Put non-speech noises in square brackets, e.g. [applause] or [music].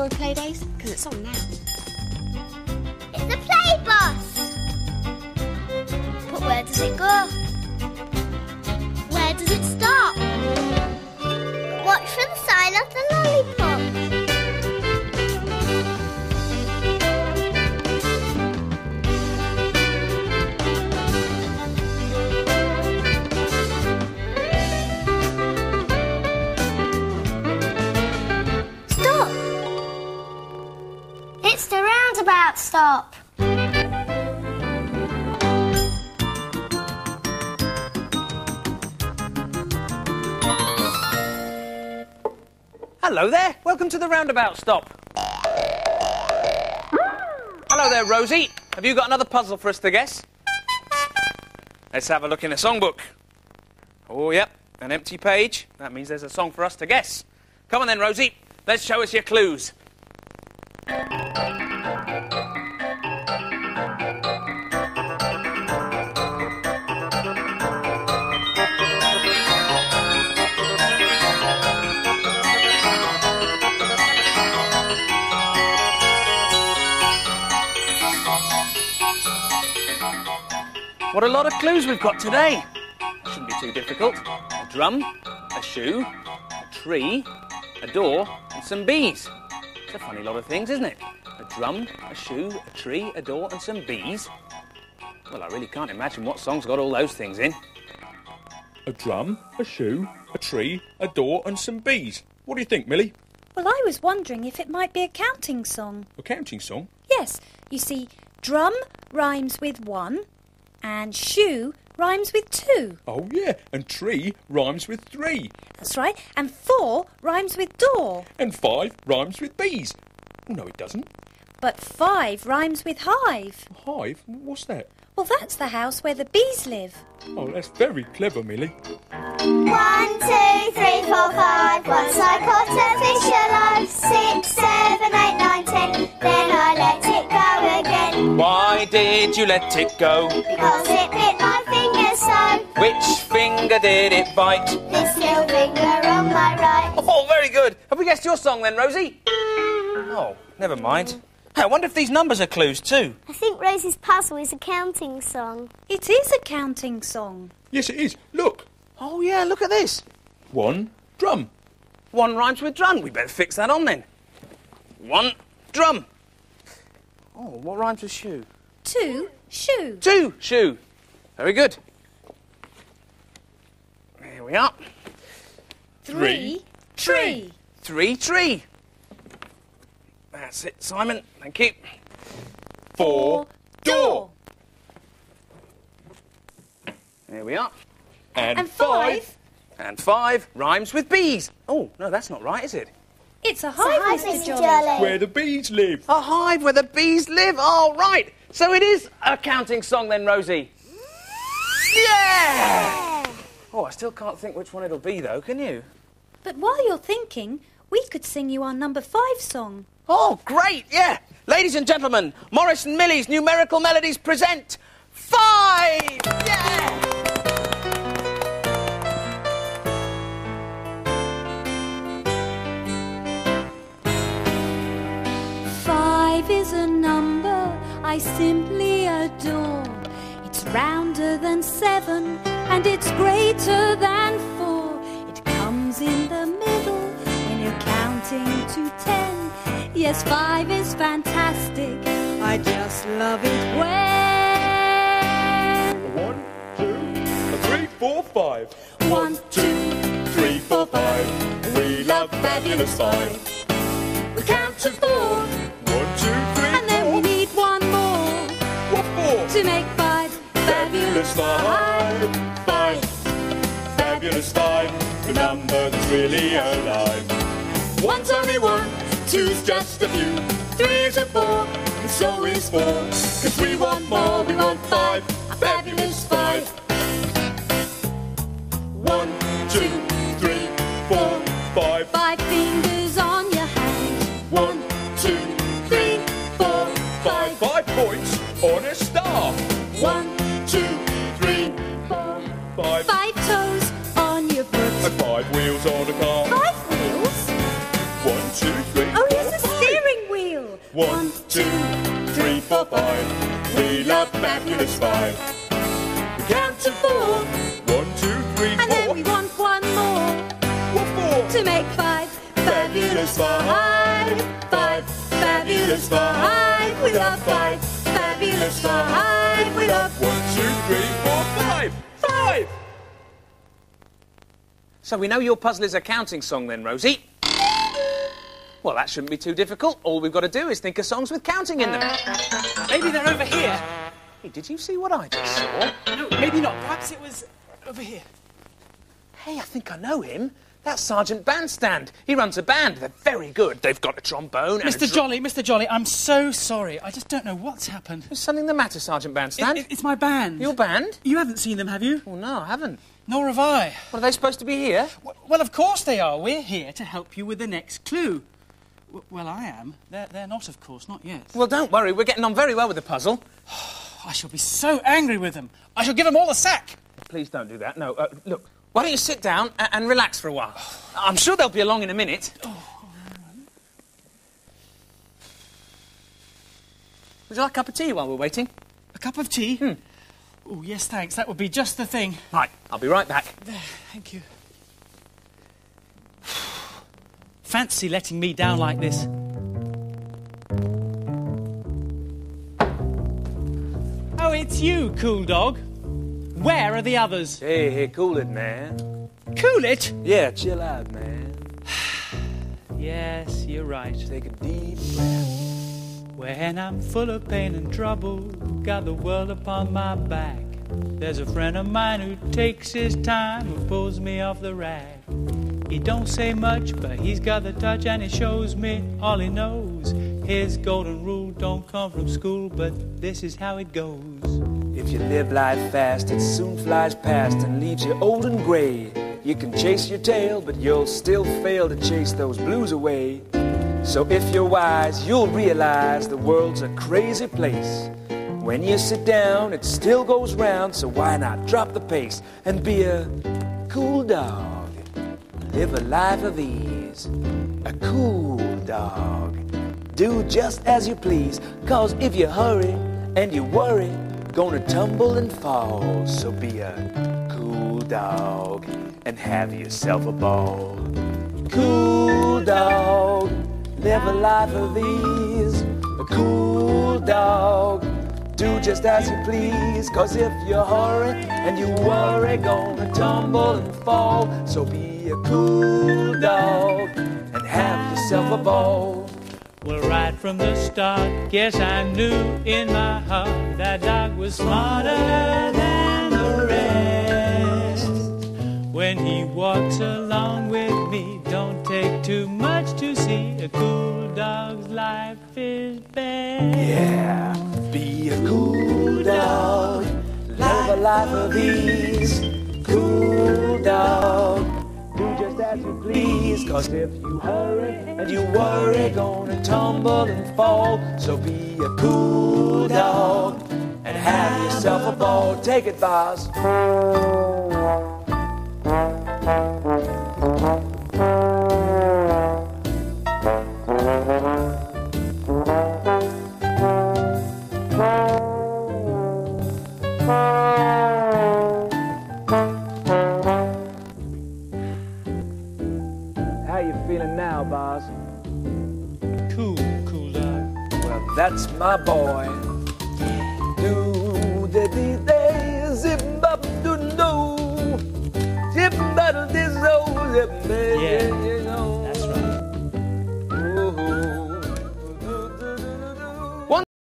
Toy Playdays? Because it's on now. It's the play bus. But where does it go? Where does it stop? Watch for the sign of the Hello there. Welcome to the roundabout stop. Hello there, Rosie. Have you got another puzzle for us to guess? Let's have a look in the songbook. Oh, yep, an empty page. That means there's a song for us to guess. Come on then, Rosie. Let's show us your clues. What a lot of clues we've got today. Shouldn't be too difficult. A drum, a shoe, a tree, a door, and some bees. It's a funny lot of things, isn't it? A drum, a shoe, a tree, a door, and some bees. Well, I really can't imagine what song's got all those things in. A drum, a shoe, a tree, a door, and some bees. What do you think, Millie? Well, I was wondering if it might be a counting song. A counting song? Yes, you see, drum rhymes with one, and shoe rhymes with two. Oh, yeah. And tree rhymes with three. That's right. And four rhymes with door. And five rhymes with bees. Oh, no, it doesn't. But five rhymes with hive. Hive? What's that? Well, that's the house where the bees live. Oh, that's very clever, Millie. One, two, three, four, five. Once I caught a fish alive. Six, seven, eight, nine, ten. Then I let it go again. Why did you let it go? Because it bit my finger so. Which finger did it bite? This little finger on my right. Oh, very good. Have we guessed your song then, Rosie? Oh, never mind. Hey, I wonder if these numbers are clues too. I think Rosie's puzzle is a counting song. It is a counting song. Yes, it is. Look. Oh, yeah, look at this. One drum. One rhymes with drum. We better fix that on then. One drum. Oh, what rhymes with shoe? Two, shoe. Two shoe. Very good. Here we are. Three, tree. Three tree. That's it, Simon. Thank you. Four, door. Here we are. And five, And five rhymes with bees. Oh, no, that's not right, is it? it's a Hi, hive, Mr. Mr. Jolly. Jolly. Where the bees live. A hive where the bees live. Oh, right. So it is a counting song then, Rosie. Yeah! Oh, I still can't think which one it'll be, though, can you? But while you're thinking, we could sing you our number five song. Oh, great, yeah. Ladies and gentlemen, Morris and Millie's Numerical Melodies present Five! Yeah! Is a number I simply adore. It's rounder than seven and it's greater than four. It comes in the middle when you're counting to ten. Yes, five is fantastic. I just love it when. One, two, three, four, five. One, two, Three, four, five. We love fabulous five. Fabulous five. Five. Fabulous five. The number that's really alive. One's only one. Two's just a few. three's a four. And so is four. Cause we want more. We want five. A fabulous five. Two, three, four, five. We love fabulous five. We count to four. One, two, three, And then we want one more What for? to make five. Fabulous five. Five. Fabulous five. We love five. Fabulous five. We love One, two, three, four, five. Five! So we know your puzzle is a counting song then, Rosie. Well, that shouldn't be too difficult. All we've got to do is think of songs with counting in them. Maybe they're over here. Hey, did you see what I just saw? No, maybe not. Perhaps it was over here. Hey, I think I know him. That's Sergeant Bandstand. He runs a band. They're very good. They've got a trombone and a Mr. dr- Jolly, Mr. Jolly, I'm so sorry. I just don't know what's happened. Is something the matter, Sergeant Bandstand? It- it- it's my band. Your band? You haven't seen them, have you? Oh, no, I haven't. Nor have I. What, are they supposed to be here? W- Well, of course they are. We're here to help you with the next clue. Well, I am. They're, they're not, of course, not yet. Well, don't worry. We're getting on very well with the puzzle. [sighs] I shall be so angry with them. I shall give them all the sack. Please don't do that. No, uh, look. Why don't you sit down and, and relax for a while? [sighs] I'm sure they'll be along in a minute. [sighs] Would you like a cup of tea while we're waiting? A cup of tea? Oh, yes, thanks. That would be just the thing. Right, I'll be right back. There, thank you. Fancy letting me down like this. Oh, it's you, cool dog. Where are the others? Hey, hey, cool it, man. Cool it? Yeah, chill out, man. [sighs] Yes, you're right. Take a deep breath. When I'm full of pain and trouble, got the world upon my back. There's a friend of mine who takes his time, who pulls me off the rack. He don't say much, but he's got the touch and he shows me all he knows. His golden rule don't come from school, but this is how it goes. If you live life fast, it soon flies past and leaves you old and gray. You can chase your tail, but you'll still fail to chase those blues away. So if you're wise, you'll realize the world's a crazy place. When you sit down, it still goes round, so why not drop the pace and be a cool dog? Live a life of ease, a cool dog. Do just as you please, cause if you hurry and you worry, gonna tumble and fall. So be a cool dog and have yourself a ball. Cool dog, live a life of ease. A cool dog, do just as you please. Cause if you hurry and you worry, gonna tumble and fall. So be a cool dog and have yourself a ball. Well, right from the start, guess I knew in my heart that dog was smarter than the rest. When he walks along with me, don't take too much to see. A cool dog's life is best. Yeah, life of ease. Cool dog, do just as you please. Cause if you hurry and you worry, gonna tumble and fall. So be a cool dog and have yourself a ball. Take it. That's my boy. Do the day, zip bop do do. Zip bop do zip zip Yeah,